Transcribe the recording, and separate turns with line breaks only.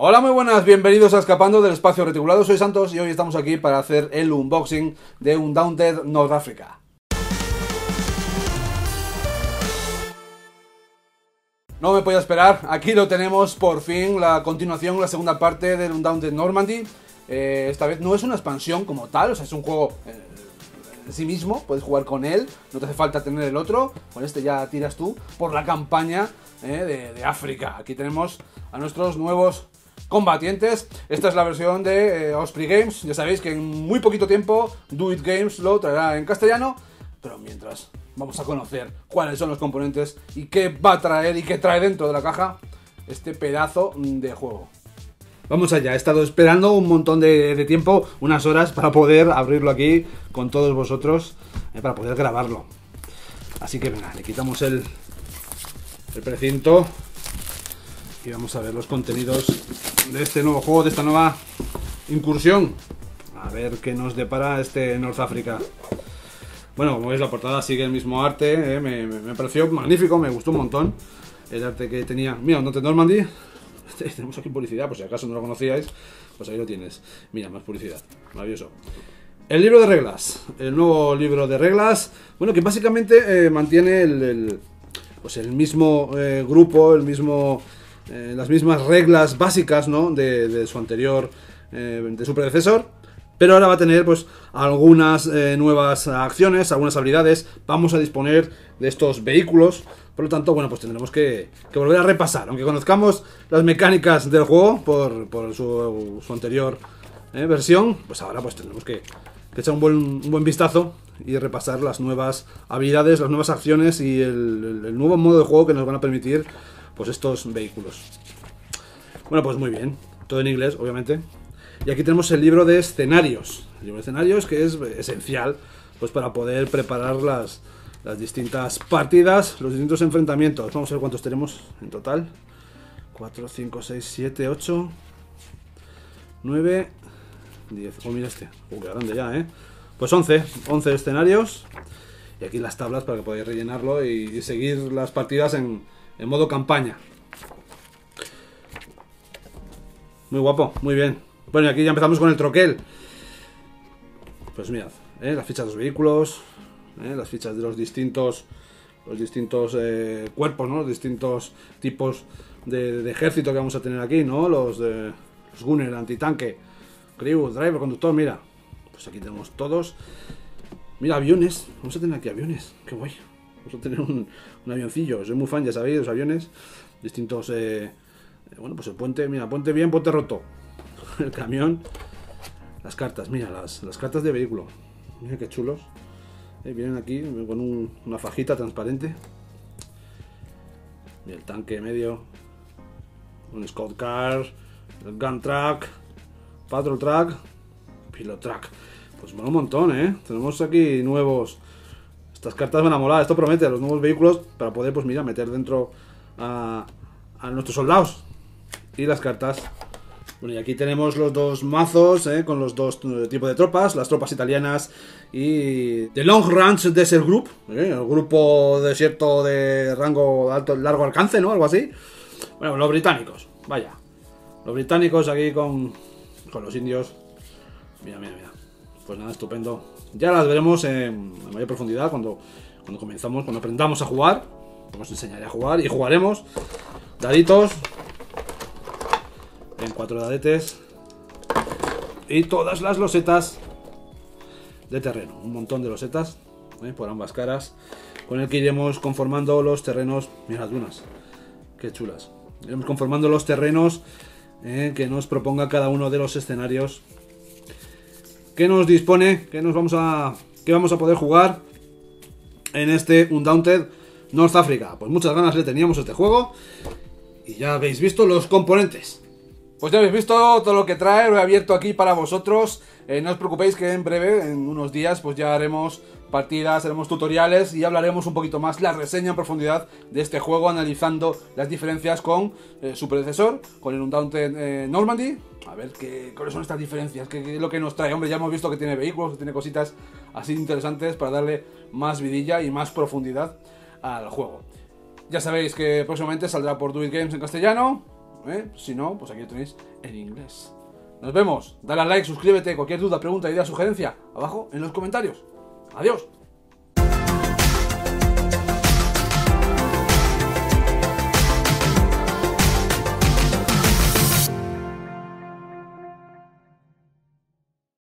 Hola, muy buenas, bienvenidos a Escapando del Espacio Reticulado. Soy Santos y hoy estamos aquí para hacer el unboxing de un Daunted North Africa. No me podía esperar, aquí lo tenemos por fin, la continuación, la segunda parte del Undaunted Normandy. Eh, esta vez no es una expansión como tal, o sea, es un juego eh, en sí mismo, puedes jugar con él, no te hace falta tener el otro, con este ya tiras tú, por la campaña eh, de África. Aquí tenemos a nuestros nuevos combatientes. Esta es la versión de eh, Osprey Games. Ya sabéis que en muy poquito tiempo Do It Games lo traerá en castellano. Pero mientras vamos a conocer cuáles son los componentes y qué va a traer y qué trae dentro de la caja este pedazo de juego. Vamos allá, he estado esperando un montón de, tiempo, unas horas, para poder abrirlo aquí con todos vosotros, eh, para poder grabarlo. Así que venga, le quitamos el, el precinto y vamos a ver los contenidos de este nuevo juego, de esta nueva incursión. A ver qué nos depara este North Africa. Bueno, como veis la portada sigue el mismo arte, eh, me, me- me pareció magnífico, me gustó un montón el arte que tenía. Mira, un Norte Normandy. Tenemos aquí publicidad, por si acaso no lo conocíais, pues ahí lo tienes. Mira, más publicidad, maravilloso. El libro de reglas, el nuevo libro de reglas, bueno, que básicamente eh, mantiene el, el- pues el mismo eh, grupo, el mismo, eh, las mismas reglas básicas, ¿no? De, de su anterior, eh, de su predecesor, pero ahora va a tener, pues, algunas eh, nuevas acciones, algunas habilidades. Vamos a disponer de estos vehículos, por lo tanto, bueno, pues tendremos que, que volver a repasar, aunque conozcamos las mecánicas del juego por, por su, anterior versión, pues ahora pues tendremos que, que echar un buen, un buen vistazo y repasar las nuevas habilidades, las nuevas acciones y el- el nuevo modo de juego que nos van a permitir pues estos vehículos. Bueno, pues muy bien, todo en inglés, obviamente. Y aquí tenemos el libro de escenarios, el libro de escenarios que es esencial pues para poder preparar las, las distintas partidas, los distintos enfrentamientos. Vamos a ver cuántos tenemos en total. 4, 5, 6, 7, 8, 9, 10. Oh, mira este. Uh, qué grande ya, ¿eh? Pues 11. 11 escenarios. Y aquí las tablas para que podáis rellenarlo y, y seguir las partidas en, en modo campaña. Muy guapo, muy bien. Bueno, y aquí ya empezamos con el troquel. Pues mirad, ¿eh? las fichas de los vehículos, ¿eh? las fichas de los distintos los distintos eh, cuerpos, ¿no? Los distintos tipos de, ejército que vamos a tener aquí, ¿no? Los de los gunner, antitanque, crew, driver, conductor, mira. Pues aquí tenemos todos. Mira, aviones. Vamos a tener aquí aviones. Qué guay. Vamos a tener un, avioncillo. Soy muy fan, ya sabéis, de los aviones. Distintos... eh, eh, bueno, pues el puente, mira, puente bien, puente roto. El camión. Las cartas, mira, las, las cartas de vehículo. Mira qué chulos. Eh, vienen aquí con un- una fajita transparente. Y el tanque medio. Un Scout Car. El Gun Track. Patrol Track. Pilot Track. Pues mola un montón, ¿eh? Tenemos aquí nuevos... Estas cartas van a molar. Esto promete los nuevos vehículos para poder, pues mira, meter dentro a, nuestros soldados. Y las cartas bueno, y aquí tenemos los dos mazos ¿eh? con los dos eh, tipos de tropas, las tropas italianas y The Long Range Desert Group, ¿eh? el grupo desierto de rango alto, largo alcance, ¿no? Algo así. Bueno, los británicos, vaya. Los británicos aquí con, con los indios. Mira, mira, mira. Pues nada, estupendo. Ya las veremos en, mayor profundidad cuando, cuando comenzamos, cuando aprendamos a jugar. Pues os enseñaré a jugar y jugaremos. Daditos, en cuatro dadetes y todas las losetas de terreno, un montón de losetas ¿eh? por ambas caras, con el que iremos conformando los terrenos, mira las dunas, qué chulas, iremos conformando los terrenos ¿eh? que nos proponga cada uno de los escenarios que nos dispone, que nos vamos a, que vamos a poder jugar en este Undaunted North Africa. Pues muchas ganas le teníamos este juego y ya habéis visto los componentes. Pues ya habéis visto todo lo que trae, lo he abierto aquí para vosotros. Eh, no os preocupéis que en breve, en unos días, pues ya haremos partidas, haremos tutoriales y hablaremos un poquito más la reseña en profundidad de este juego, analizando las diferencias con eh, su predecesor, con el Undaunted eh, Normandy. A ver qué, cuáles son estas diferencias, qué, es lo que nos trae. Hombre, ya hemos visto que tiene vehículos, que tiene cositas así interesantes para darle más vidilla y más profundidad al juego. Ya sabéis que próximamente saldrá por Do Games en castellano. ¿Eh? Si no, pues aquí lo tenéis en inglés. Nos vemos. Dale a like, suscríbete. Cualquier duda, pregunta, idea, sugerencia, abajo en los comentarios. Adiós.